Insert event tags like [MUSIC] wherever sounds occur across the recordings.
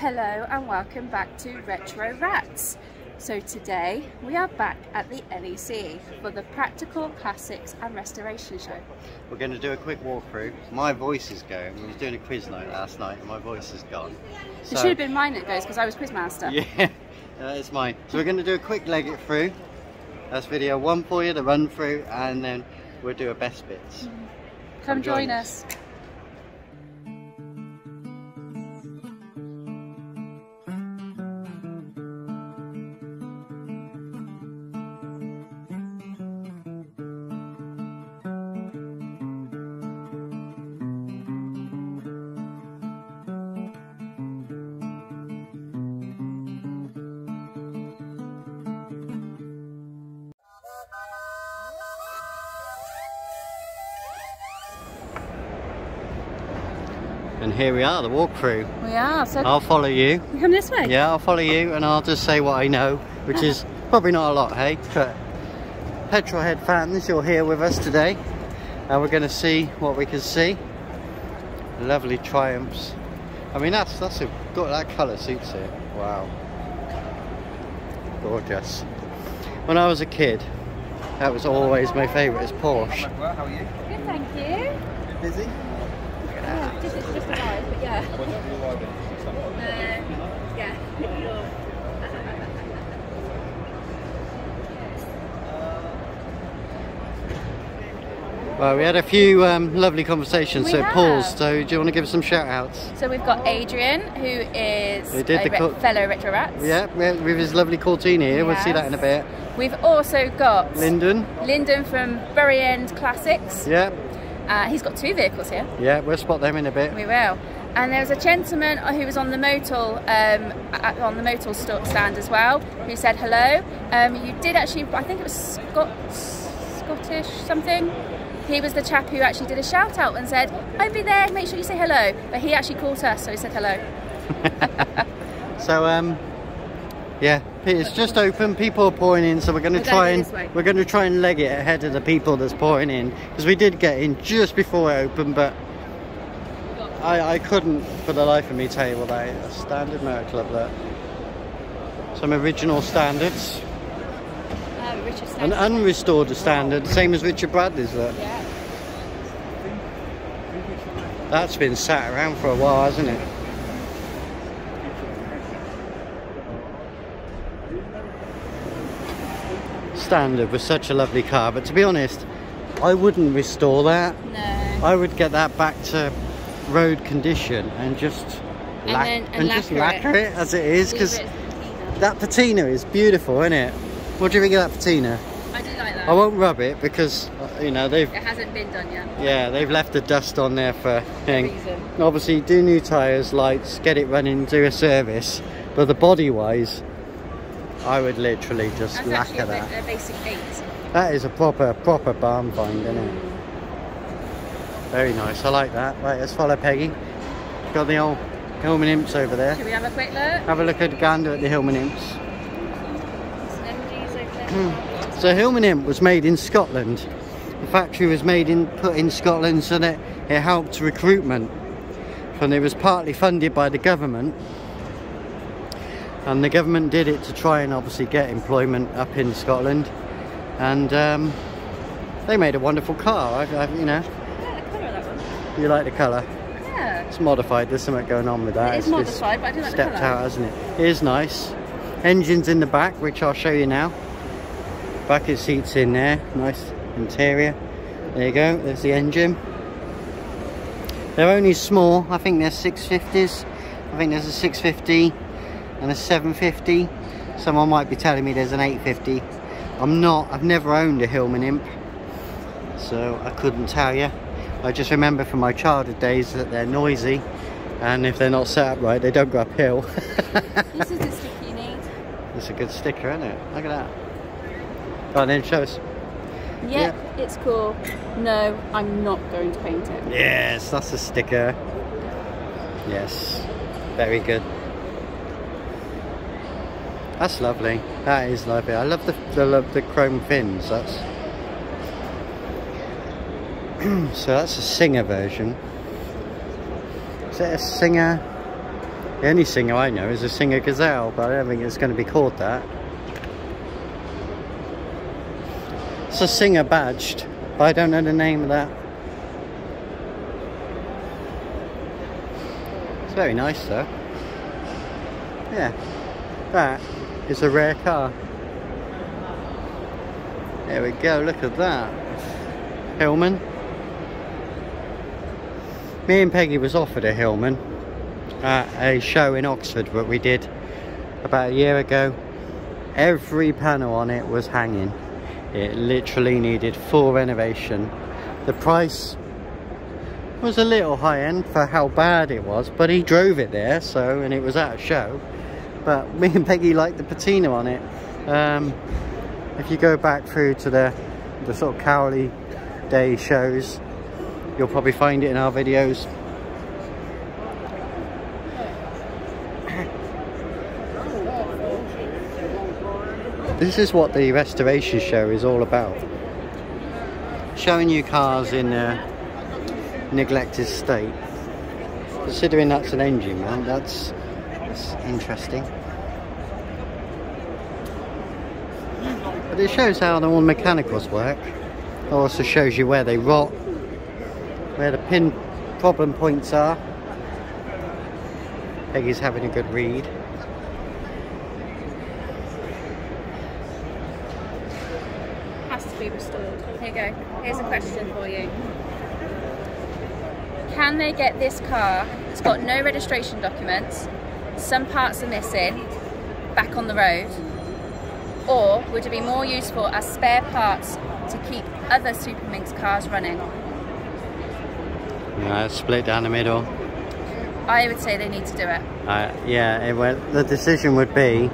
Hello and welcome back to Retro Ratz. So today we are back at the NEC for the Practical Classics and Restoration Show. We're going to do a quick walkthrough. My voice is going. We was doing a quiz night last night and my voice is gone. It should have been mine that goes because I was quizmaster. [LAUGHS] Yeah, uh, it's mine. So we're going to do a quick leg it through. That's video one for you, the run through, and then we'll do a best bits. Come, Come join, join us. us. And here we are, the walkthrough. We are. So I'll follow you. You come this way? Yeah, I'll follow you and I'll just say what I know, which is [LAUGHS] probably not a lot, hey? But Petrolhead fans, you're here with us today. And we're going to see what we can see. Lovely Triumphs. I mean, that's, that's a, got that colour suits it. Wow. Gorgeous. When I was a kid, that was always my favourite, is Porsche. Well, how are you? Good, thank you. Busy? Yeah, just, just arrived, but yeah. Yeah. Well, we had a few um, lovely conversations, We so have. Paul's. So, do you want to give us some shout outs? So we've got Adrian, who is Who did a the re- fellow Retro Ratz. Yeah, with with his lovely Cortina here. We'll see that in a bit. We've also got Lyndon. Lyndon from Bury End Classics. Yeah, Uh, he's got two vehicles here. yeah, we'll spot them in a bit. We will. And there was a gentleman who was on the Motul um, on the Motul sto- stand as well, who said hello. Um, you did actually, I think it was Scot- Scottish something. He was the chap who actually did a shout out and said, "I'll be there. Make sure you say hello." But he actually caught us, so he said hello. [LAUGHS] So, um, yeah, it's just open. People are pouring in, so we're going to try and we're going to try and leg it ahead of the people that's pouring in because we did get in just before it opened, but I, I couldn't for the life of me tell you what that is. A standard motor club there. Some original standards, Uh, Richard an unrestored standard, same as Richard Bradley's. There. yeah. That's been sat around for a while, hasn't it? Standard was such a lovely car, but to be honest, I wouldn't restore that. No. I would get that back to road condition and just And lac- then- and just lacquer lacquer it as it is because it that patina is beautiful, isn't it? What do you think of that patina? I do like that. I won't rub it because uh, you know they've It hasn't been done yet. yeah they've left the dust on there for thing. reason. Obviously, do new tyres, lights, get it running, do a service. But the body wise, I would literally just That's lacquer that. a basic eight. That is a proper, proper barn find, isn't it? Very nice, I like that. Right, let's follow Peggy. Got the old Hillman Imps over there. Should we have a quick look? Have a look at gander at the Hillman Imps. Some MGs over there. Hmm. So Hillman Imp was made in Scotland. The factory was made in put in Scotland so that it helped recruitment. And it was partly funded by the government. And the government did it to try and obviously get employment up in Scotland. And um, they made a wonderful car. I, I, you know, you like the colour. Yeah. It's modified. There's something going on with that. It is It's modified, but I do like the stepped out, hasn't it? It is nice. Engines in the back, which I'll show you now. Bucket seats in there. Nice interior. There you go. There's the engine. They're only small. I think they're 650s. I think there's a 650 and a 750. Someone might be telling me there's an 850. I'm not. I've never owned a Hillman Imp. So I couldn't tell you. I just remember from my childhood days that they're noisy and if they're not set up right they don't go uphill. [LAUGHS] This is the stick you need. it's a good sticker isn't it? Look at that. Go on then show us. Yep, it's cool. No, I'm not going to paint it. Yes, that's a sticker. Yes, very good. That's lovely. That is lovely. I love the the, love the chrome fins. That's [CLEARS THROAT] so that's a singer version. Is it a singer? The only Singer I know is a Singer Gazelle, but I don't think it's going to be called that. It's a Singer badged, but I don't know the name of that. It's very nice though. Yeah, that is a rare car. There we go, look at that. Hillman. Me and Peggy was offered a Hillman at a show in Oxford that we did about a year ago. Every panel on it was hanging. It literally needed full renovation. The price was a little high end for how bad it was, but he drove it there, so, and it was at a show. But [LAUGHS] me and Peggy liked the patina on it. Um, if you go back through to the, the sort of Cowley Day shows, you'll probably find it in our videos. This is what the restoration show is all about. Showing you cars in a neglected state. Considering that's an engine mount, that's, that's interesting. But it shows how all the mechanicals work. It also shows you where they rot, where the pin problem points are. Peggy's having a good read. Has to be restored. Here you go. Here's a question for you. Can they get this car, it's got no registration documents, some parts are missing, back on the road? Or would it be more useful as spare parts to keep other Superminx cars running? Yeah, split down the middle. I would say they need to do it. Uh, yeah, it, well, the decision would be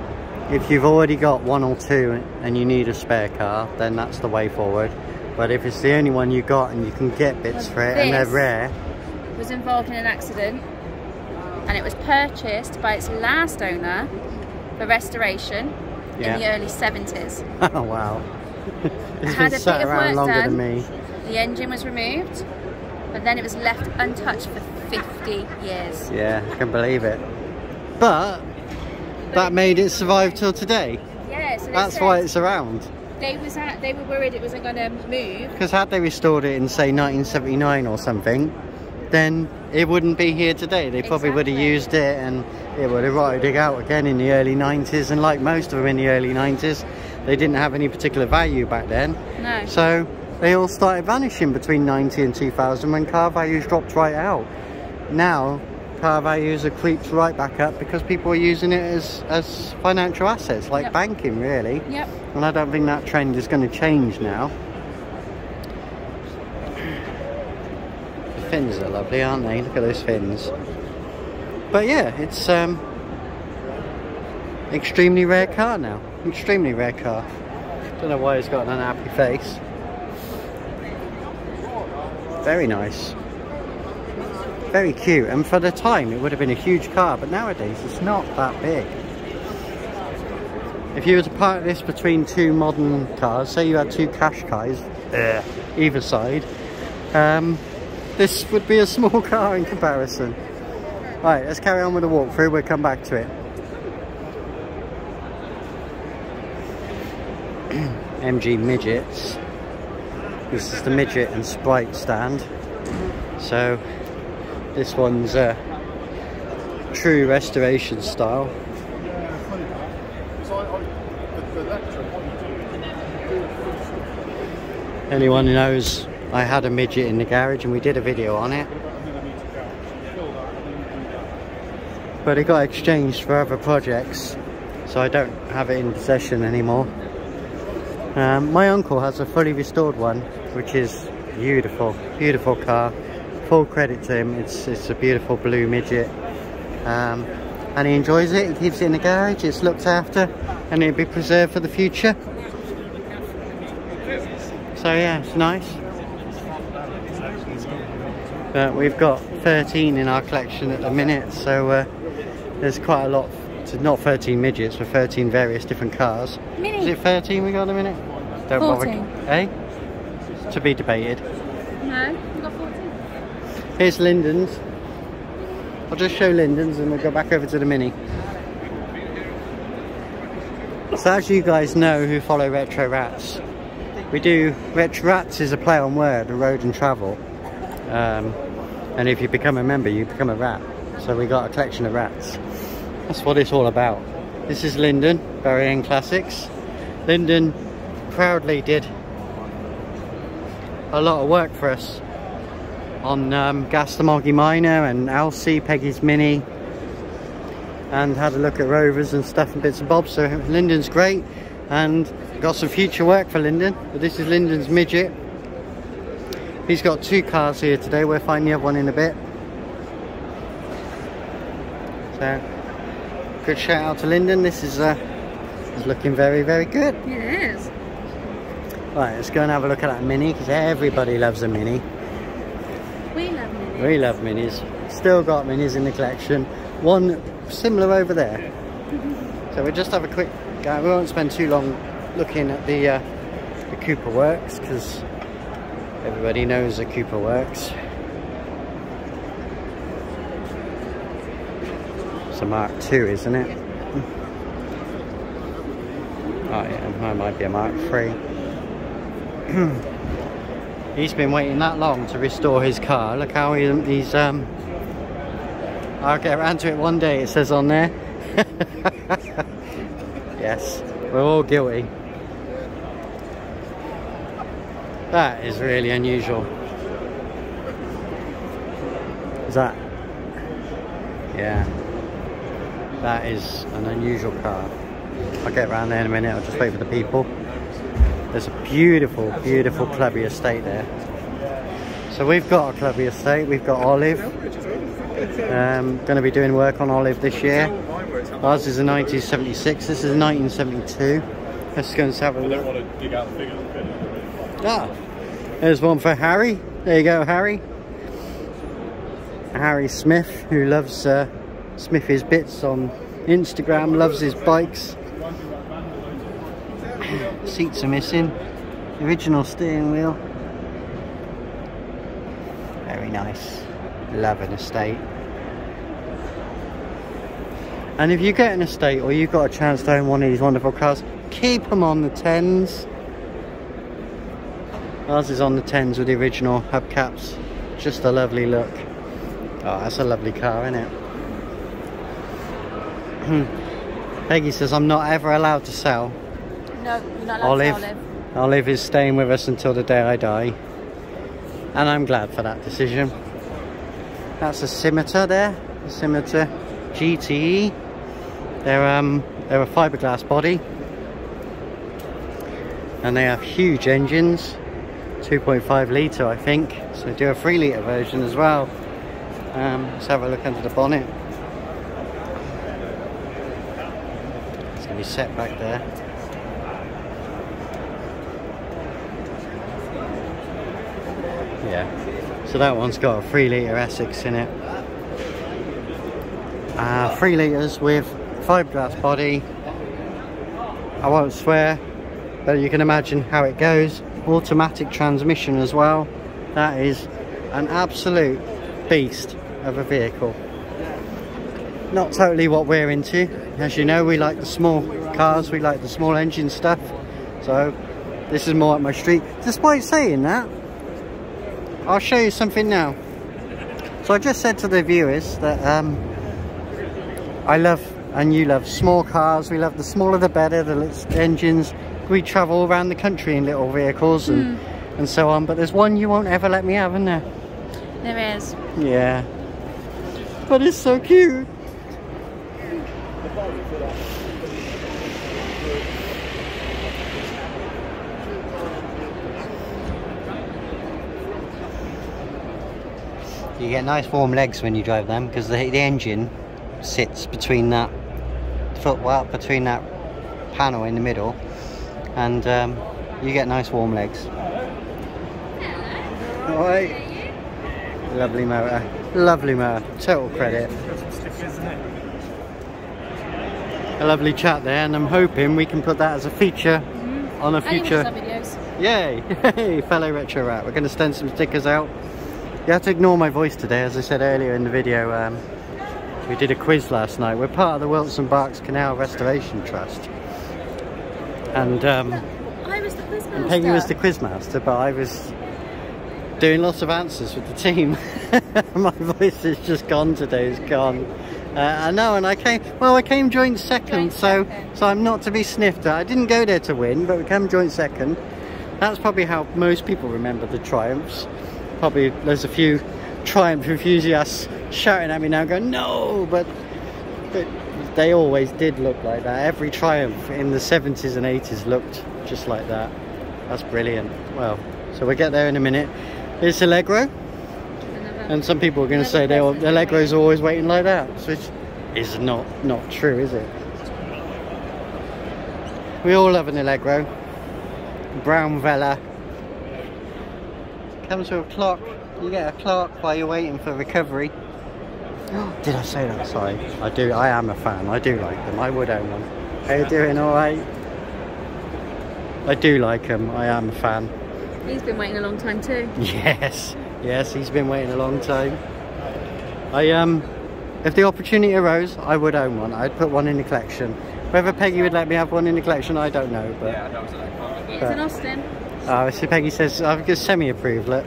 if you've already got one or two and you need a spare car, then that's the way forward. But if it's the only one you got and you can get bits for it and they're rare, was involved in an accident and it was purchased by its last owner for restoration Yeah. in the early 70s. [LAUGHS] oh wow. [LAUGHS] it's had been a sat bit of around longer done. than me. The engine was removed, but then it was left untouched for 50 years. Yeah, I can believe it. But that made it survive till today. Yeah, so That's why it's around. they was at, they were worried it wasn't going to move. Because had they restored it in say 1979 or something, then it wouldn't be here today. They probably would have used it and it would have rotted out again in the early 90s. And like most of them in the early 90s, they didn't have any particular value back then. No. So they all started vanishing between 90 and 2000 when car values dropped right out. Now car values are creeped right back up because people are using it as, as financial assets, like Yep. banking really. Yep. And I don't think that trend is going to change now. The fins are lovely, aren't they? Look at those fins. But yeah, it's um extremely rare car now. Extremely rare car. Don't know why it's got an unhappy face. Very nice. Very cute. And for the time, it would have been a huge car, but nowadays it's not that big. If you were to park this between two modern cars, say you had two cash cars uh, either side, um, this would be a [LAUGHS] small car in comparison. Right, let's carry on with the walkthrough, we'll come back to it. [CLEARS THROAT] MG Midgets. This is the midget and sprite stand. So, this one's a true restoration style. Anyone who knows, I had a midget in the garage and we did a video on it. But it got exchanged for other projects, so I don't have it in possession anymore. Um, my uncle has a fully restored one, which is beautiful, beautiful car. Full credit to him, it's, it's a beautiful blue midget. Um, and he enjoys it, he keeps it in the garage, it's looked after, and it'll be preserved for the future. So yeah, it's nice. But we've got 13 in our collection at the minute, so uh, there's quite a lot. To, not 13 midgets, but 13 various different cars. Mini. Is it 13 we got at the minute? Don't 14. bother. Eh? To be debated. No, you got 14. Here's Lyndon's. I'll just show Lyndon's and we'll go back over to the Mini. So as you guys know who follow Retro Ratz, we do, Retro Ratz is a play on word, a road and travel. Um, and if you become a member, you become a rat. So we got a collection of rats. That's what it's all about. This is Lyndon, Bury Classics. Lyndon proudly did a lot of work for us on um, Gas-the-Moggy Minor and Elsie, Peggy's Mini and had a look at rovers and stuff and bits and bobs. So Lyndon's great and got some future work for Lyndon but this is Lyndon's midget. He's got two cars here today. We'll find the other one in a bit. So good shout out to Lyndon. This is uh looking very very good. It is. Right let's go and have a look at that mini because everybody loves a mini. We love minis. We love minis. Still got minis in the collection. One similar over there. [LAUGHS] So we'll just have a quick go. We won't spend too long looking at the, uh, the Cooper Works because everybody knows the Cooper Works. It's a Mark II, isn't it? Oh yeah, that might be a Mark III. [CLEARS THROAT] he's been waiting that long to restore his car. Look how he, he's um, I'll get around to it one day, it says on there. [LAUGHS] yes, we're all guilty. That is really unusual. Is that? Yeah. That is an unusual car. I'll get around there in a minute, I'll just wait for the people. There's a beautiful, beautiful clubby estate there. So we've got a clubby estate, we've got Olive, um, going to be doing work on Olive this year. Ours is a 1976, this is a 1972. Let's go and have a look. Ah, there's one for Harry. There you go, Harry. Harry Smith, who loves uh, Smithy's bits on Instagram, loves his bikes. [CLEARS THROAT] Seats are missing. original steering wheel. Very nice love an estate. And if you get an estate or you've got a chance to own one of these wonderful cars, keep them on the 10s. Ours is on the 10s with the original hubcaps. Just a lovely look. Oh, that's a lovely car, isn't it? Peggy says I'm not ever allowed to sell. No, you're not allowed Olive, to sell Olive. Olive is staying with us until the day I die. And I'm glad for that decision. That's a Scimitar there, a Scimitar GTE. They're um they're a fiberglass body, and they have huge engines, 2.5 litre I think. So do a 3 litre version as well. Um, let's have a look under the bonnet. Set back there. Yeah. So that one's got a 3 litre Essex in it. Uh, 3 litres with fiberglass body. I won't swear, but you can imagine how it goes. Automatic transmission as well. That is an absolute beast of a vehicle. Not totally what we're into. As you know, we like the small cars, we like the small engine stuff. So this is more up my street. Despite saying that, I'll show you something now. So I just said to the viewers that um, I love and you love small cars. We love the smaller the better, the engines. We travel around the country in little vehicles and, mm. and so on. But there's one you won't ever let me have, isn't there? There is. Yeah. But it's so cute. Get nice warm legs when you drive them because the, the engine sits between that foot well between that panel in the middle and um, you get nice warm legs. Alright. Lovely motor. Lovely motor. Total credit. A lovely chat there and I'm hoping we can put that as a feature mm -hmm. on a future videos. Yay! [LAUGHS] Hey, fellow retro rat. We're going to send some stickers out you have to ignore my voice today, as I said earlier in the video. Um, We did a quiz last night. We're part of the Wilts and Berks Canal Restoration Trust. And um, I was and Peggy was the quizmaster, but I was doing lots of answers with the team. [LAUGHS] My voice is just gone today, it's gone. Uh, I know, and I came, well, I came joint second, Joint so second. so I'm not to be sniffed at. I didn't go there to win, but we came joint second. That's probably how most people remember the triumphs. Probably there's a few triumph enthusiasts shouting at me now going, no, but, but they always did look like that. Every triumph in the 70s and 80s looked just like that. That's brilliant. Well, so we'll get there in a minute. It's Allegro, and some people are going to say they all, Allegro's always waiting like that, which is not not true, is it? We all love an Allegro. Brown Vela. Comes with a clock. You get a clock while you're waiting for recovery. [GASPS] Did I say that? Sorry. I do. I am a fan. I do like them. I would own one. How you doing? All right. I do like them. I am a fan. He's been waiting a long time too. [LAUGHS] Yes, yes, he's been waiting a long time. I um, if the opportunity arose, I would own one. I'd put one in the collection. Whether Peggy would let me have one in the collection, I don't know. But It's in Austin. Uh, so Peggy says I've just semi-approved it.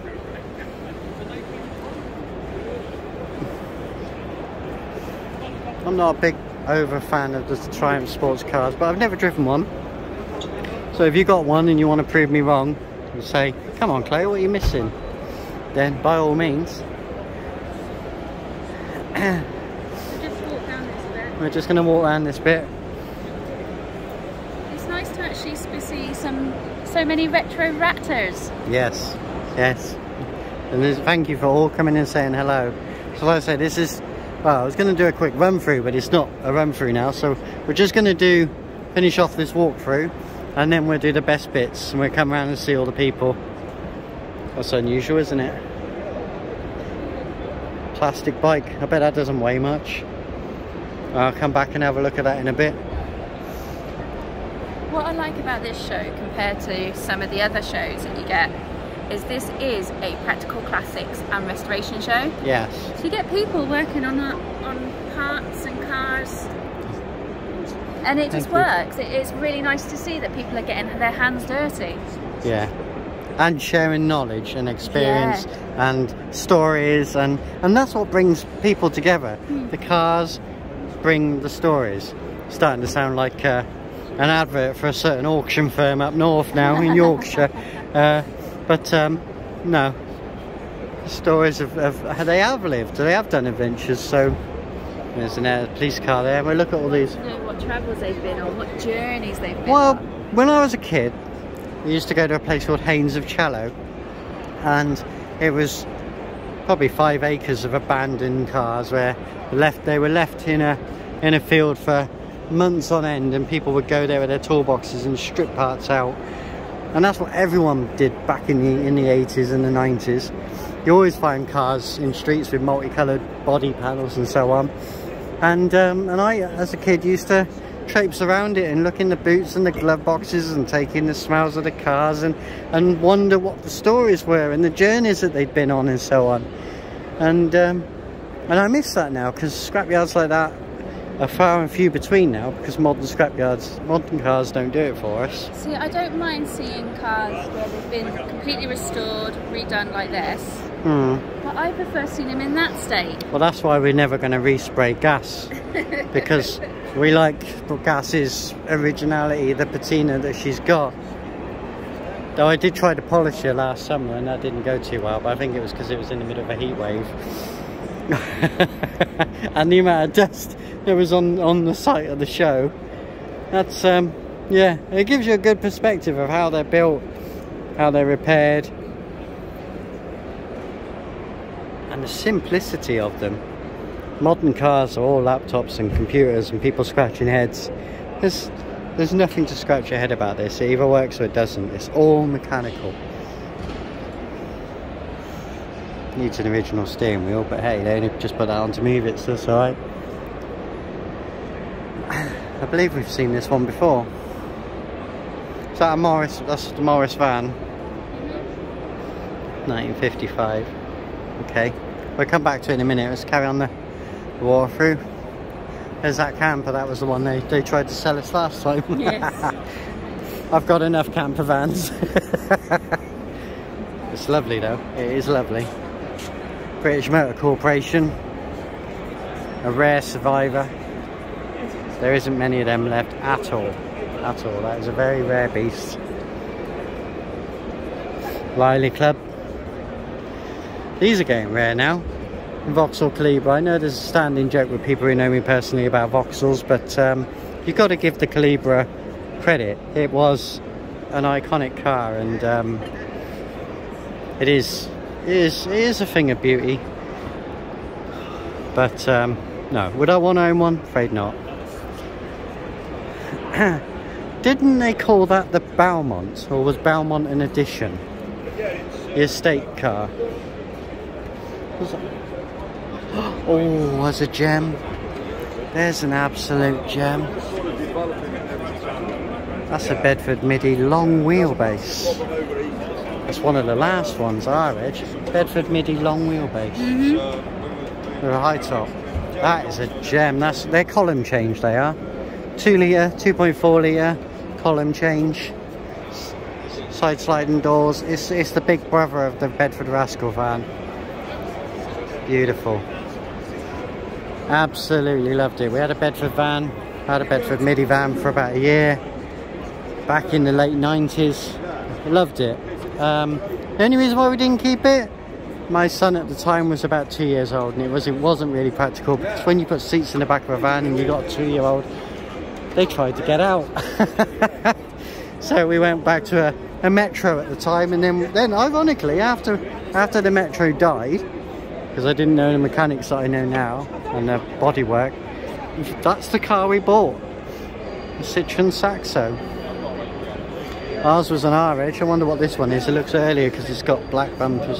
I'm not a big over fan of the Triumph sports cars, but I've never driven one. So if you got one and you want to prove me wrong, and say, "Come on, Clay, what are you missing?" Then by all means, Just walk down we're just going to walk around this bit. It's nice to actually sp- see some so many retro raptors. Yes, yes. And thank you for all coming and saying hello. So like I say, this is, well, I was going to do a quick run through, but it's not a run through now. So we're just going to do, finish off this walkthrough, and then we'll do the best bits, and we'll come around and see all the people. That's unusual, isn't it? Plastic bike. I bet that doesn't weigh much. I'll come back and have a look at that in a bit. What I like about this show compared to some of the other shows that you get is this is a practical classics and restoration show. Yes. So you get people working on that, on parts and cars, and it just you. works. It, it's really nice to see that people are getting their hands dirty. Yeah. And sharing knowledge and experience and stories and and that's what brings people together. The cars bring the stories. Starting to sound like uh, an advert for a certain auction firm up north now in Yorkshire. [LAUGHS] Uh, but um, no. Stories of, of how they have lived, they have done adventures. So there's an uh, police car there. We look at all these know what travels they've been on, what journeys they've been well, on. when I was a kid, we used to go to a place called Haynes of Challow, and it was probably five acres of abandoned cars where left they were left in a in a field for months on end, and people would go there with their toolboxes and strip parts out. And that's what everyone did back in the in the 80s and the 90s. You always find cars in streets with multicoloured body panels and so on. And um, and I, as a kid, used to traipse around it and look in the boots and the glove boxes and take in the smells of the cars and and wonder what the stories were and the journeys that they'd been on and so on. And um, and I miss that now because scrapyards like that are far and few between now because modern scrapyards, modern cars don't do it for us. See, I don't mind seeing cars where they've been completely restored, redone like this, Hmm. but I prefer seeing them in that state. Well, that's why we're never going to respray gas [LAUGHS] because we like Gas's originality, the patina that she's got. Though I did try to polish her last summer and that didn't go too well, but I think it was because it was in the middle of a heat wave. [LAUGHS] and the amount of dust that was on, on the site of the show, that's, um, yeah, it gives you a good perspective of how they're built, how they're repaired, and the simplicity of them. Modern cars are all laptops and computers and people scratching heads. There's, there's nothing to scratch your head about this. It either works or it doesn't. It's all mechanical. Needs an original steering wheel, but hey, they only just put that on to move it, so that's alright. I believe we've seen this one before. Is that a Morris? That's the Morris van. 1955. Okay, we'll come back to it in a minute. Let's carry on the walk through. There's that camper, that was the one they, they tried to sell us last time. Yes. [LAUGHS] I've got enough camper vans. [LAUGHS] it's lovely though, it is lovely. British Motor Corporation, a rare survivor. There isn't many of them left at all, at all. That is a very rare beast. Riley Club. These are getting rare now. Vauxhall Calibra. I know there's a standing joke with people who know me personally about Vauxhalls, but um, you've got to give the Calibra credit. It was an iconic car, and um, it is, it is, it is a thing of beauty. But um, no, would I want to own one? Afraid not. [CLEARS THROAT] Didn't they call that the Belmont, or was Belmont an addition? The estate car. [GASPS] Oh, there's a gem. There's an absolute gem. That's a Bedford Midi long wheelbase. That's one of the last ones, our edge. Bedford Midi long wheelbase. Mm-hmm. With a high top. That is a gem. That's their column change. They are two liter, 2.4 liter column change. Side sliding doors. It's it's the big brother of the Bedford Rascal van. Beautiful. Absolutely loved it. We had a Bedford van, had a Bedford Midi van for about a year. Back in the late 90s. Loved it. Um, the only reason why we didn't keep it, my son at the time was about two years old and it, was, it wasn't really practical because when you put seats in the back of a van and you got a two year old, they tried to get out. [LAUGHS] so we went back to a, a Metro at the time and then, then ironically after, after the Metro died, because I didn't know the mechanics that I know now and the bodywork. That's the car we bought, the Citroen Saxo. Ours was an R edge. I wonder what this one is. It looks earlier because it's got black bumpers.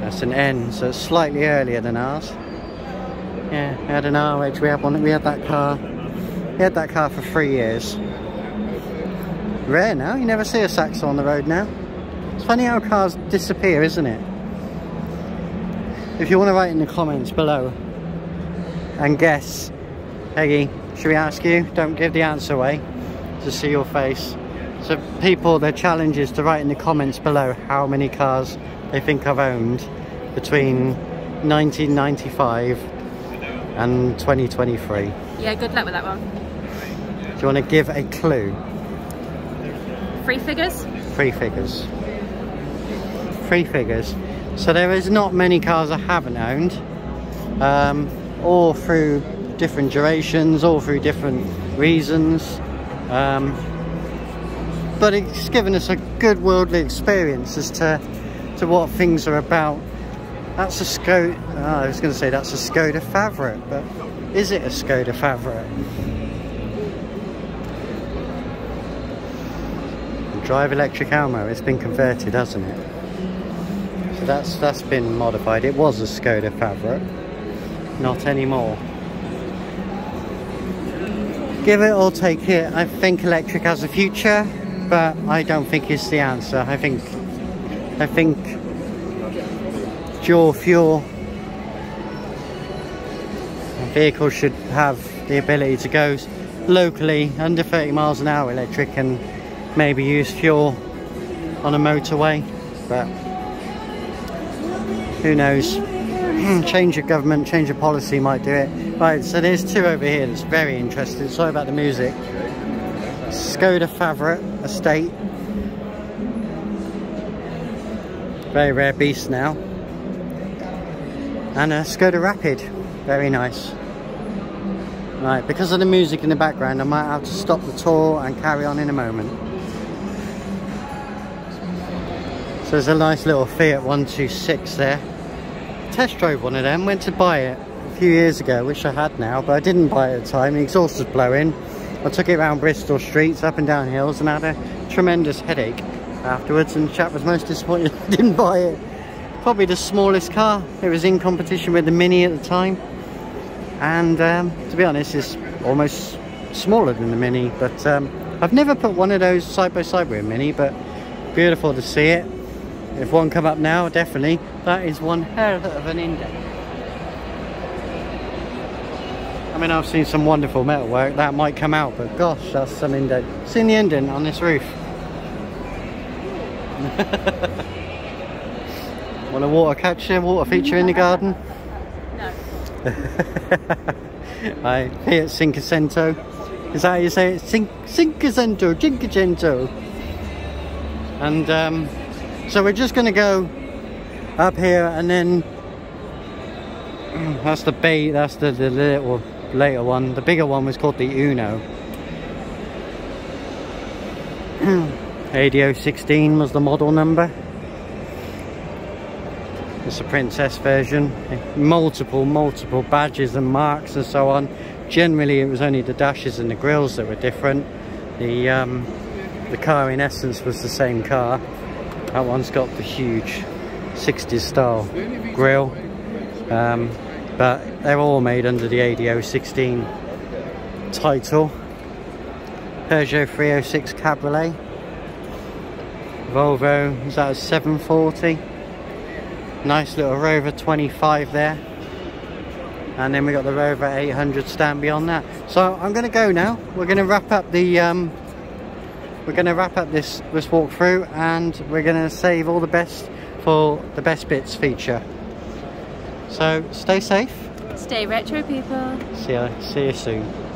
That's an N, so it's slightly earlier than ours. Yeah, we had an R edge. We had one. We had that car. We had that car for three years. Rare now. You never see a Saxo on the road now. It's funny how cars disappear, isn't it? If you want to write in the comments below and guess, Peggy, should we ask you? Don't give the answer away to see your face. So people, their challenge is to write in the comments below how many cars they think I've owned between 1995 and 2023. Yeah, good luck with that one. You want to give a clue? Three figures? Three figures. Three figures. So there is not many cars I haven't owned. Um, all through different durations, all through different reasons. Um, but it's given us a good worldly experience as to to what things are about. That's a Skoda. Oh, I was going to say that's a Skoda Favourite, but is it a Skoda Favourite? Drive electric Almo. It's been converted, hasn't it? So that's that's been modified. It was a Skoda Favourite, not anymore. Give it or take it. I think electric has a future, but I don't think it's the answer. I think I think dual fuel vehicles should have the ability to go locally under 30 miles an hour electric and maybe use fuel on a motorway but who knows? Hmm, change of government change of policy might do it. Right so there's two over here that's very interesting. Sorry about the music. Skoda Favourite estate. Very rare beast now. And a Skoda Rapid. Very nice. Right because of the music in the background I might have to stop the tour and carry on in a moment so there's a nice little Fiat 126 there. Test drove one of them went to buy it a few years ago. Wish I had now but I didn't buy it at the time. The exhaust was blowing. I took it around Bristol streets up and down hills and had a tremendous headache afterwards and the chap was most disappointed [LAUGHS] I didn't buy it. Probably the smallest car. It was in competition with the Mini at the time. And um, to be honest it's almost smaller than the Mini but um, I've never put one of those side by side with a Mini but beautiful to see it if one come up now definitely that is one hell of an index I mean, I've seen some wonderful metalwork that might come out, but gosh, that's some indent. Seen the indent on this roof. [LAUGHS] Want a water catcher, water feature in the garden? No. [LAUGHS] I Fiat Cinquecento. Is that how you say it? Cin Cinquecento, Cinquecento. And um, so we're just going to go up here and then [CLEARS THROAT] that's the bay, that's the, the little later one. The bigger one was called the Uno. [CLEARS THROAT] ADO 16 was the model number. It's a Princess version. Multiple, multiple badges and marks and so on. Generally, it was only the dashes and the grills that were different. The um, the car, in essence, was the same car. That one's got the huge 60s style grill, Um, but they're all made under the ADO 16 title. Peugeot 306 Cabriolet. Volvo, is that a 740? Nice little Rover 25 there. And then we got the Rover 800 stand beyond that. So I'm going to go now. We're going to wrap up the um, we're going to wrap up this this walkthrough and we're going to save all the best for the best bits feature. So stay safe. Stay retro, people. See you, see you soon.